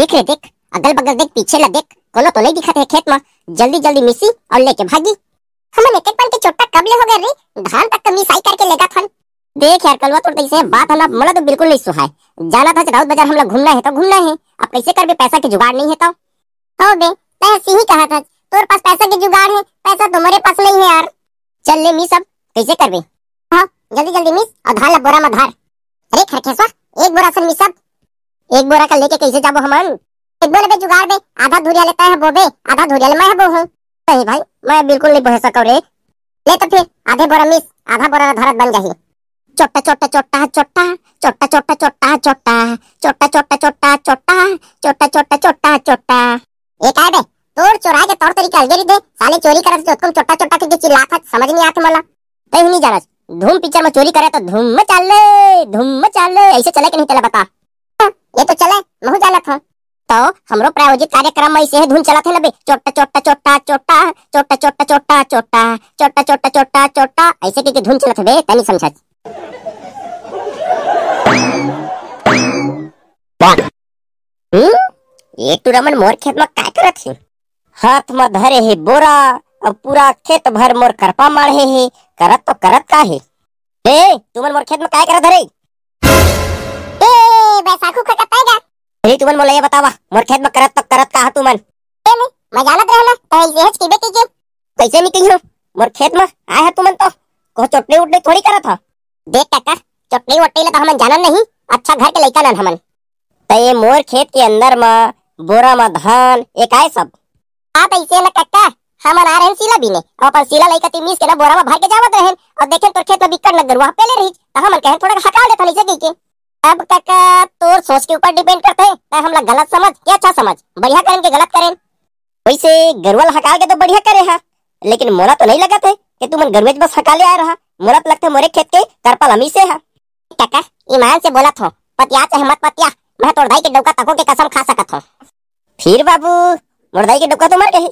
देख रे देख अगल बगल देख, पीछे ला देख। कोनो तो नहीं दिखत है खेत में। जल्दी जल्दी मिसी और लेके भागी। हमन एक पन के चोटा कब ले हो गए रे? धान तक तो मिसाई करके लेगा थन। देख यार, कलवा तो ऐसे बात हला मोला तो बिल्कुल नहीं सुहाय। जाना था राउत बाज़ार हम लोग घूमना है तो घूमना है। अब कैसे कर भी पैसा के जुगाड़ नहीं है तो। हो बे मैं ही कहा था। तोर पास पैसा के जुगाड़ है, पैसा तुम्हारे पास नहीं है यार। चल ले मिस अब, कैसे कर बे हाँ जल्दी जल्दी मिस धान ला बोरा में धार। अरे खरखेसवा, एक बोरा से मिस अब। एक बोरा का लेके कैसे जाबो हमन एक बोले पे जुगाड़ दे आधा धुरिया लेता है बोबे आधा धुरिया मैं बो हूँ नहीं भाई मैं बिल्कुल नहीं बह सको रे ले तो फिर आधे बोरा मिस आधा बोरा धरत बन जाही चोट्टा चोट्टा चोट्टा चोट्टा चोट्टा चोट्टा चोट्टा चोट्टा चोट्टा चोट्टा चोट्टा चोट्टा चोट्टा चोट्टा चोट्टा चोट्टा एक आए बे तोड़ चोराए के तौर तरीका अलगेरी दे साले चोरी करत तो तुम चोट्टा चोट्टा के चिल्लात हत समझ नहीं आते मला कहीं नहीं जानत धूम पिक्चर में चोरी करे तो धूम में चाल धूम में चाल ऐसे चले के नहीं चला बता हाँ, ये तो चले महू जानत हूँ तो हमरो प्रायोजित कार्यक्रम में ऐसे ही धुन चलत है लबे चोट्टा चोट्टा चोट्टा चोट्टा चोट्टा चोट्टा चोट्टा चोट्टा चोट्टा चोट्टा चोट्टा चोट्टा ऐसे की धुन चलत है बे तनी समझत हम्म एक टू रमन मोर खेत में काय करत है हाथ में धरे है बोरा और पूरा खेत भर मोर करपा मारे है करत तो करत का है ए तुमन मोर खेत में काय करत धरे ए बैसाखू का कताएगा अरे तुमन मोला ये बतावा मोर खेत में करत तो करत का तुमन ए ने मैं जानत रहना तो ऐसे हच की बेटी के कैसे नहीं कहियो मोर खेत में आए है तुमन तो? को चटनी उटनी थोड़ी करत हा? देख काका चटनी वटनी ले तो हमन जानन नहीं अच्छा घर के लइका नन हमन। तो ये मोर खेत के अंदर में बोरा में धान एक आए सब? आप ऐसे न कक्का हमन आ रहे सीला बीने और अपन सीला लइका तिमीस के ना बोरा में भर के जावत रहन और देखे तोर खेत में बिकट नगर वहाँ पहले रही तो हमन कहे थोड़ा हटा दे थली से के अब काका तोर सोच के ऊपर डिपेंड करते है। ना हम लोग गलत समझ या अच्छा समझ बढ़िया करें के गलत करें। वैसे गरुवल हकाल के तो बढ़िया करे हा लेकिन मोला तो नहीं लगा थे कि तुम गरवेज बस हकाले आए रहा। मोला तो लगता मोरे खेत के करपल हमी से है। काका ईमान से बोला था पतिया चाहे मत पतिया मैं तोड़ भाई के डोका तको के कसम खा सकत हूँ। फिर बाबू मुर्दाई के डोका तो मर गई।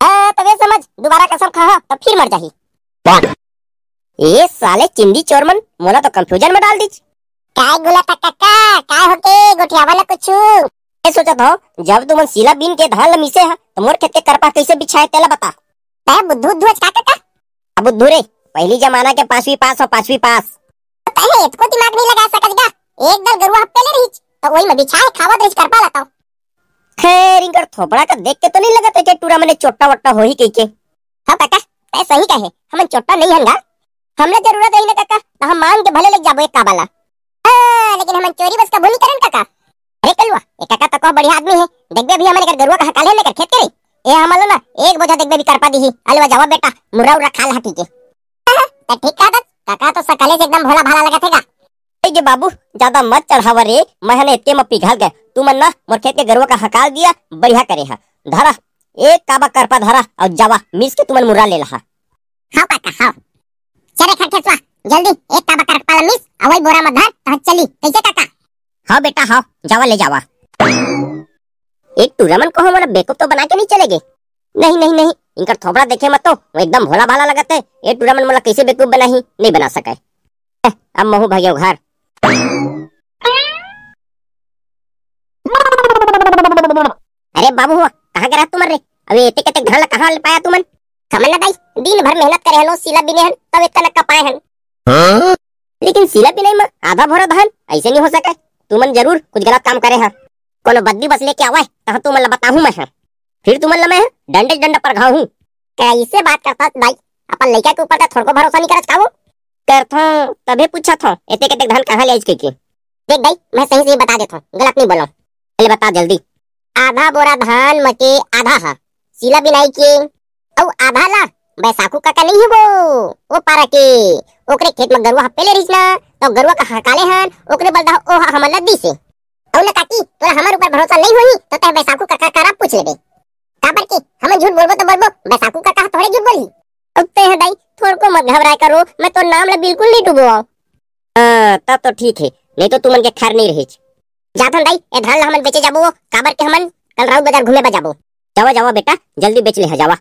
हाँ तबे समझ दोबारा कसम खा तो फिर मर जाही। ये साले चिंदी चोरमन मोला तो कंफ्यूजन में डाल दी काय गुला काका काय होके गोठिया वाला कुछ ये सोचा था जब तुम सीला बीन के धान ल मिसे है तो मोर खेत के करपा कैसे बिछाए तेला बता. तय बुद्धू बुद्धू का काका? अब बुद्धू रे पहली जमाना के पांचवी पास और पांचवी पास. तय इतको दिमाग नहीं लगा सकत एक दल गरुआ पहले रही तो वही में बिछाए खावत रही करपा लाता खैर इनकर थोपड़ा का देख के तो नहीं लगता कि टूरा मने चोट्टा वट्टा हो ही कही के. हाँ काका तय सही कहे हमन चोट्टा नहीं हनगा हमने ज़रूरत है ना काका तो हम मांग के भले लग जाबो एक काबाला. हाँ, लेकिन हमन चोरी बस का भूली करन काका। अरे कलवा ये काका तो को बढ़िया आदमी है। देखबे भी हमारे घर गरुआ का हकाले लेकर खेत करे। ए हमलो ना, एक बोझा देखबे भी करपा दी अलवा जावा बेटा मुरा उरा खा ला के। तो ठीक कहा काका तो सकाले से एकदम भोला भाला लगा थेगा जे बाबू, ज़्यादा मत चढ़ावा रे मैंने इतने में पिघल गए। तू मन ना, मोर खेत के गरुआ का हकाल दिया, बढ़िया करे हा। धरा, एक काबा करपा धरा, और जावा, मिस के तुमन मुरा ले लहा। हाँ काका हाँ चले खटखेसवा जल्दी, एक काबा करपा ला मिस। वही बोरा में धर तो चली। कैसे काका? हाँ बेटा हाँ। जावा, ले जावा। एक टूर्नामेंट को हमारा बेकअप तो बना के नहीं चलेगे? नहीं नहीं नहीं। इनका थोबड़ा देखे मत तो। वो एकदम भोला भाला लगता है। ये टूर्नामेंट मला कैसे बेकूफ बना ही नहीं बना सका अब महू भाग्य घर अरे बाबू, हुआ। कहाँ गिरा तुम रे? अभी एते कते घर कहाँ ले पाया तुमन समझ ना दाई दिन भर मेहनत करे हलो, सीला बिने हन तब इतना नक्का पाए हन लेकिन सीला बिने में आधा भरा धान ऐसे नहीं हो सके। तुमन ज़रूर कुछ गलत काम करे हा। कोनो बद्दी बस लेके आवा तहाँ तुमन ला बताहूँ मैं हाँ। फिर तुमन ला मैं डंडे डंडा पर घाव हूँ। इससे बात करता भाई? अपन लड़का के ऊपर का थोड़को भरोसा नहीं करत का वो करता तभी पूछा था इतने कते धान कहाँ ले के? देख भाई, मैं सही सही बता देता हूँ, गलत नहीं बोला पहले बता जल्दी। आधा बोरा धान मके आधा हा। सीला बिनाई के? और आधा ला। बैसाखू काका नहीं है वो। वो पारा के ओकरे खेत में गरुआ पहले रहीस तो गरुआ का हकाले हन ओकरे बलदा ओ हा हमन दी से। औ ना काकी तोरा हमार ऊपर भरोसा नहीं होई तो तय बैसाखू काका करा पूछ लेबे। काबर के हम झूठ बोलबो तो बोलबो बैसाखू काका थोड़े झूठ बोली अब ते है दाई थोड़ को मत घबराए करो मैं तो नाम ला बिल्कुल नहीं डूबो हाँ तब तो ठीक है नहीं तो तुमन के खैर नहीं रही जाथन दाई ए धान ला हमन बेचे जाबो काबर के हमन कल राउत बाज़ार घूमे बा जाबो। जावा जावा बेटा जल्दी बेच ले जावा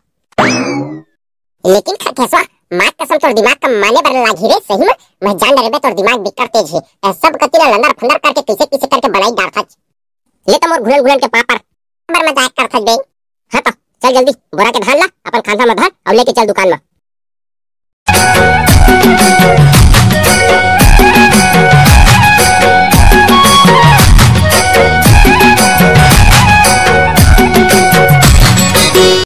लेकिन खटेसवा मात कसम तोर दिमाग का माने बर लागी रे, सही में? मैं जान डरबे तोर दिमाग बिकर तेज है ए सब कतिला लंदर फंदर करके किसे किसे करके बनाई डार खच ले तो मोर घुलन घुलन के पापर बर मज़ाक करत बे हाँ तो चल जल्दी, बोरा के धान ला, अपन खांसा में धर, और लेके चल दुकान में।